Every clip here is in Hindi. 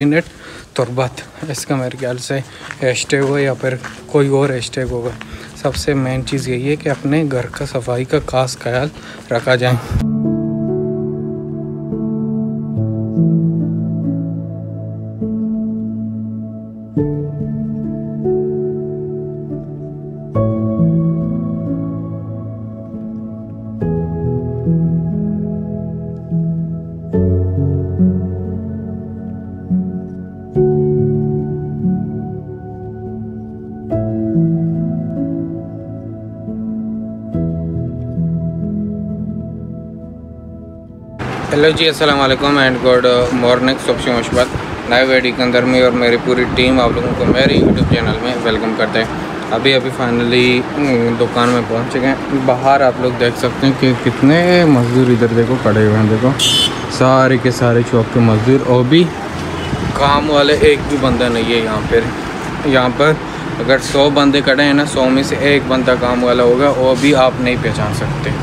नेट तुरबत इसका मेरे ख्याल से हैशटैग हो या फिर कोई और हैशटैग होगा। सबसे मेन चीज़ यही है कि अपने घर का सफ़ाई का खास ख्याल रखा जाए। हेलो जी अस्सलाम वालेकुम एंड गुड मॉर्निंग सबसे मुशबत नए वीडियो के अंदर में और मेरी पूरी टीम आप लोगों को मेरे यूट्यूब चैनल में वेलकम करते हैं। अभी अभी फाइनली दुकान में पहुँच गए बाहर आप लोग देख सकते हैं कि कितने मज़दूर इधर देखो, खड़े हुए हैं देखो। सारे के सारे चौक के मज़दूर। और भी काम वाले एक भी बंदा नहीं है यहाँ पर। यहाँ पर अगर सौ बंदे खड़े हैं ना, सौ में से एक बंदा काम वाला होगा, वो भी आप नहीं पहचान सकते।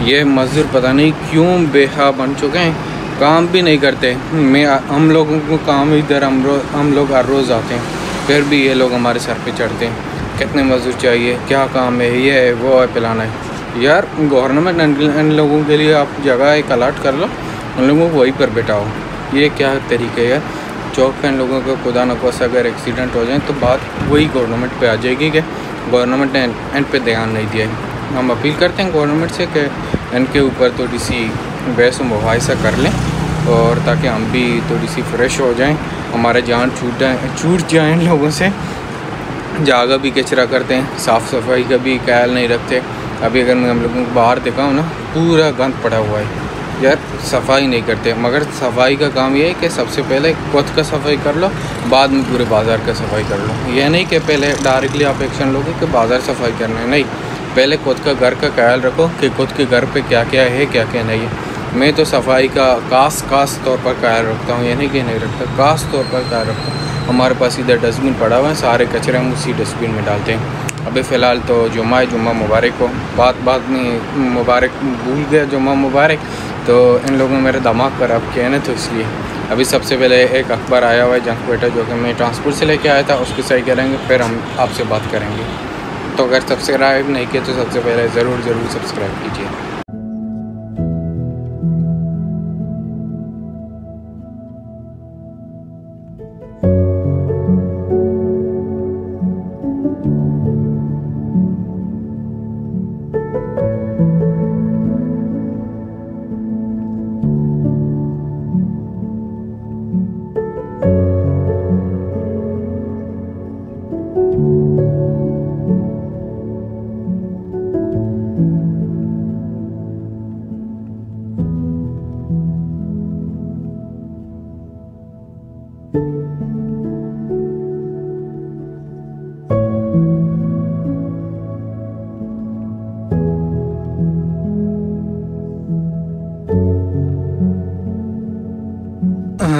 ये मज़दूर पता नहीं क्यों बेहा बन चुके हैं। काम भी नहीं करते। मैं, हम लोगों को काम इधर, हम रो, हम लोग हर रोज़ आते हैं। फिर भी ये लोग हमारे सर पे चढ़ते हैं। कितने मज़दूर चाहिए? क्या काम है? ये है, वो है पिलाना है। यार गवर्नमेंट इन लोगों के लिए आप जगह एक अलाट कर लो। उन लोगों को वहीं पर बैठाओ। ये क्या तरीका है यार? चौक पे इन लोगों का खुदा न खुश अगर एक्सीडेंट हो जाए तो बात वही गवर्नमेंट पे आ जाएगी कि गवर्नमेंट ने इन पे ध्यान नहीं दिया है। हम अपील करते हैं गवर्नमेंट से कि इनके ऊपर थोड़ी सी बहस मुबासा कर लें और ताकि हम भी थोड़ी सी फ्रेश हो जाएँ, हमारे जान छूट जाए छूट जाए लोगों से। जागा भी कचरा करते हैं, साफ़ सफ़ाई का भी ख्याल नहीं रखते। अभी अगर मैं हम लोगों को बाहर दिखाऊँ ना, पूरा गंद पड़ा हुआ है। यार, सफ़ाई नहीं करते, मगर सफ़ाई का काम ये है कि सबसे पहले खुद का सफ़ाई कर लो, बाद में पूरे बाज़ार का सफ़ाई कर लो। यह नहीं कि पहले डायरेक्टली आप एक्शन लोगे कि बाज़ार सफ़ाई करना है, नहीं। पहले खुद का घर का ख्याल रखो कि खुद के घर पे क्या क्या है, क्या क्या नहीं है। मैं तो सफ़ाई का खास खास तौर पर ख्याल रखता हूँ, यानी कि नहीं रखता, खास तौर पर ख्याल रखता हूँ। हमारे पास इधर डस्टबिन पड़ा हुआ है, सारे कचरे हम उसी डस्टबिन में डालते हैं। अभी फ़िलहाल तो जुम्मा जुम्मा मुबारक हो। बात बात में मुबारक भूल गया, जुम्मा मुबारक। तो इन लोगों ने मेरे दिमाग पर अब किया ना तो इसलिए। अभी सबसे पहले एक अखबार आया हुआ है, जंक बेटा जो कि मैं ट्रांसपोर्ट से लेके आया था, उसकी सही करेंगे, फिर हम आपसे बात करेंगे। तो अगर सब्सक्राइब नहीं किया तो सबसे पहले ज़रूर ज़रूर सब्सक्राइब कीजिए।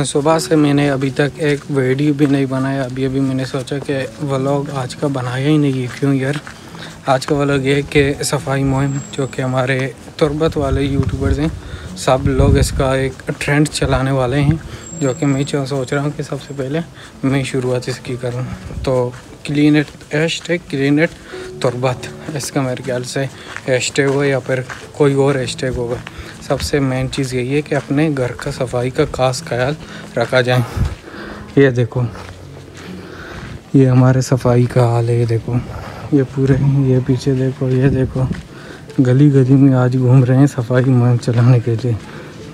सुबह से मैंने अभी तक एक वीडियो भी नहीं बनाया। अभी अभी मैंने सोचा कि व्लॉग आज का बनाया ही नहीं है। क्यों यार? आज का व्लॉग ये कि सफ़ाई मुहिम, जो कि हमारे तुरबत वाले यूट्यूबर्स हैं, सब लोग इसका एक ट्रेंड चलाने वाले हैं, जो कि मैं सोच रहा हूँ कि सबसे पहले मैं शुरुआत इसकी करूँ। तो clean at hash tag clean at Turbat इसका मेरे ख्याल से हैशटैग हो या फिर कोई और हैश टैग होगा। सबसे मेन चीज़ यही है कि अपने घर का सफ़ाई का खास ख्याल रखा जाए। ये देखो, ये हमारे सफ़ाई का हाल है, ये देखो। ये पूरे, ये पीछे देखो, ये देखो। गली गली में आज घूम रहे हैं सफ़ाई मुहिम चलाने के लिए।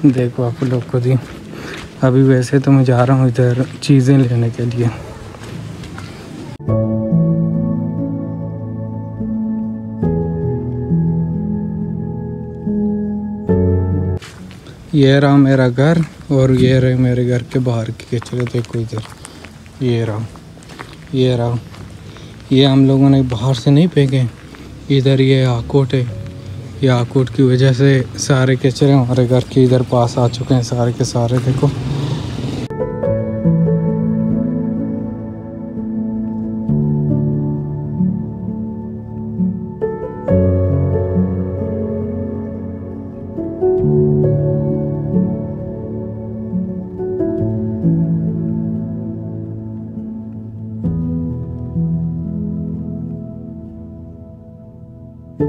देखो आप लोग को ही। अभी वैसे तो मैं जा रहा हूँ इधर चीज़ें लेने के लिए। ये रहा मेरा घर और ये रहे मेरे घर के बाहर के कचरे देखो इधर। ये रहा ये रहा। ये हम लोगों ने बाहर से नहीं फेंके। इधर ये आकोट है। ये आकोट की वजह से सारे कचरे हमारे घर के इधर पास आ चुके हैं। सारे के सारे देखो। आज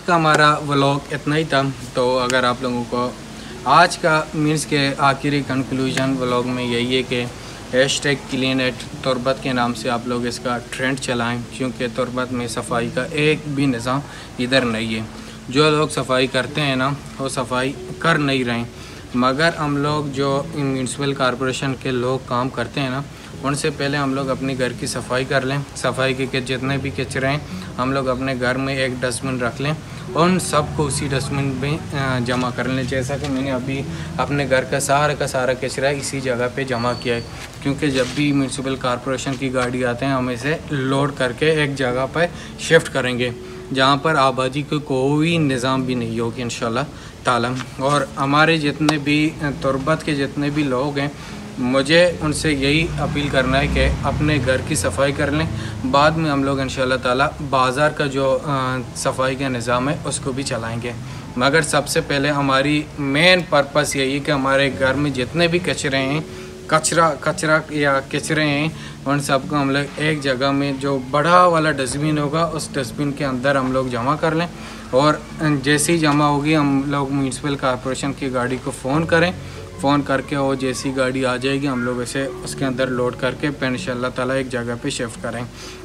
का हमारा व्लॉग इतना ही था। तो अगर आप लोगों को आज का मीन्स के आखिरी कंक्लूजन व्लॉग में यही है कि hash tag clean at Turbat के नाम से आप लोग इसका ट्रेंड चलाएँ, क्योंकि तुरबत में सफ़ाई का एक भी निज़ाम इधर नहीं है। जो लोग सफ़ाई करते हैं ना, वो सफ़ाई कर नहीं रहे मगर हम लोग जो म्यूनसिपल कॉरपोरेशन के लोग काम करते हैं ना, उनसे पहले हम लोग अपने घर की सफ़ाई कर लें। सफ़ाई के जितने भी कचरे हैं, हम लोग अपने घर में एक डस्टबिन रख लें। और उन सबको उसी डस्टबिन में जमा कर लें। जैसा कि मैंने अभी अपने घर का सारा का सारा कचरा इसी जगह पे जमा किया है। क्योंकि जब भी म्यूनसिपल कॉरपोरेशन की गाड़ी आते हैं, हम इसे लोड करके एक जगह पर शिफ्ट करेंगे। जहाँ पर आबादी को कोई निज़ाम भी नहीं होगी इन तालम और हमारे जितने भी तुरबत के जितने भी लोग हैं, मुझे उनसे यही अपील करना है कि अपने घर की सफ़ाई कर लें। बाद में हम लोग इन ताला, बाज़ार का जो सफ़ाई का निज़ाम है, उसको भी चलाएँगे। मगर सबसे पहले हमारी मेन पर्पस यही है कि हमारे घर में जितने भी कचरे हैं कचरा कचरा या कचरे हैं उन सबको हम लोग एक जगह में जो बड़ा वाला डस्टबिन होगा, उस डस्टबिन के अंदर हम लोग जमा कर लें। और जैसे ही जमा होगी, हम लोग म्यूनसिपल कॉरपोरेशन की गाड़ी को फ़ोन करें। फ़ोन करके वो जैसी गाड़ी आ जाएगी, हम लोग इसे उसके अंदर लोड करके फिर इन ताला एक जगह पे शिफ्ट करें।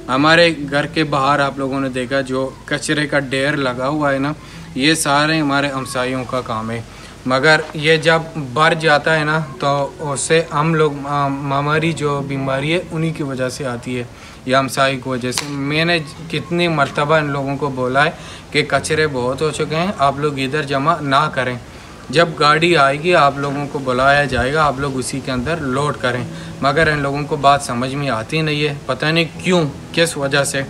हमारे घर के बाहर आप लोगों ने देखा, जो कचरे का ढेर लगा हुआ है ना, ये सारे हमारे हमसाइयों का काम है। मगर ये जब बढ़ जाता है ना तो उससे हम लोग हमारी जो बीमारी है, उन्हीं की वजह से आती है। या हमसाई की वजह से। मैंने कितनी मरतबा इन लोगों को बोला है कि कचरे बहुत हो चुके हैं, आप लोग इधर जमा ना करें। जब गाड़ी आएगी, आप लोगों को बुलाया जाएगा, आप लोग उसी के अंदर लोड करें। मगर इन लोगों को बात समझ में आती नहीं है। पता नहीं क्यों, किस वजह से।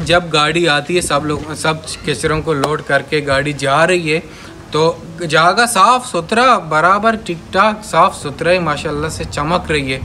जब गाड़ी आती है, सब लोग, सब कचरों को लोड करके गाड़ी जा रही है तो जगह साफ़ सुथरा, बराबर ठीक ठाक साफ़ सुथरा ही माशाल्लाह से चमक रही है।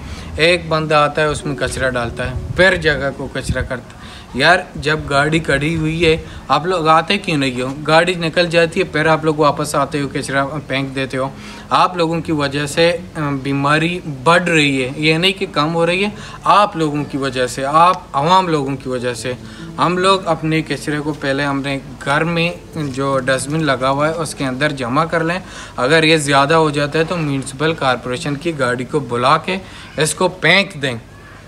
एक बंदा आता है, उसमें कचरा डालता है, फिर जगह को कचरा करता है। यार, जब गाड़ी खड़ी हुई है, आप लोग आते क्यों नहीं हो? गाड़ी निकल जाती है, फिर आप लोग वापस आते हो, कचरा फेंक देते हो। आप लोगों की वजह से बीमारी बढ़ रही है। ये नहीं कि कम हो रही है, आप लोगों की वजह से, आप आवाम लोगों की वजह से। हम लोग अपने कचरे को पहले हमने घर में जो डस्टबिन लगा हुआ है, उसके अंदर जमा कर लें। अगर ये ज़्यादा हो जाता है तो म्यूनसिपल कॉरपोरेशन की गाड़ी को बुला के इसको फेंक दें।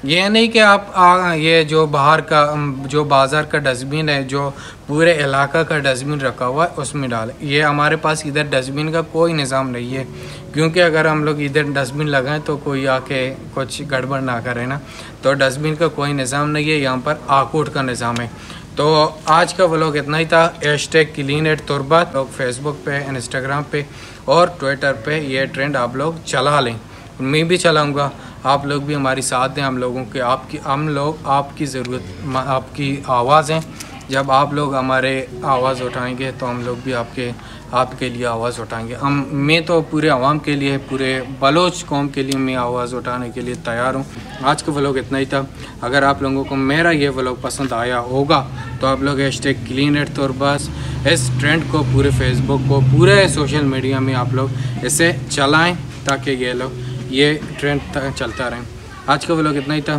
ये नहीं कि आप आ, ये जो बाहर का जो बाज़ार का डस्टबिन है जो पूरे इलाका का डस्टबिन रखा हुआ है उसमें डालें। ये हमारे पास इधर डस्टबिन का कोई निज़ाम नहीं है। क्योंकि अगर हम लोग इधर डस्टबिन लगाएँ तो कोई आके कुछ गड़बड़ ना करे ना। तो डस्टबिन का कोई निज़ाम नहीं है यहाँ पर आकूट का निज़ाम है। तो आज का व्लॉग इतना ही था। Hash tag clean at Turbat लोग फेसबुक पे इंस्टाग्राम पे और ट्विटर पे ये ट्रेंड आप लोग चला लें। मैं भी चलाऊँगा। आप लोग भी हमारी साथ दें, हम लोगों के आपकी, हम लोग, आपकी ज़रूरत आपकी आवाज़ हैं। जब आप लोग हमारे आवाज़ उठाएँगे तो हम लोग भी आपके आपके लिए आवाज़ उठाएँगे। हम, मैं तो पूरे आवाम के लिए, पूरे बलोच कौम के लिए मैं आवाज़ उठाने के लिए तैयार हूँ। आज का व्लॉग इतना ही था। अगर आप लोगों को मेरा ये व्लॉग पसंद आया होगा तो आप लोग हैश टैग क्लीन एट तौर बस इस ट्रेंड को पूरे फेसबुक को, पूरे सोशल मीडिया में आप लोग इसे चलाएँ, ताकि ये लोग ये ट्रेंड चलता रहे। आज का व्लॉग इतना ही था।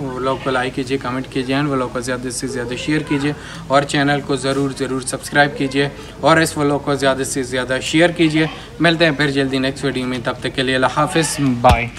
व्लॉग को लाइक कीजिए कमेंट कीजिए एंड व्लॉग को ज़्यादा से ज़्यादा शेयर कीजिए। और चैनल को ज़रूर ज़रूर सब्सक्राइब कीजिए। और इस व्लॉग को ज़्यादा से ज़्यादा शेयर कीजिए। मिलते हैं फिर जल्दी नेक्स्ट वीडियो में। तब तक के लिए हाफिज़। बाय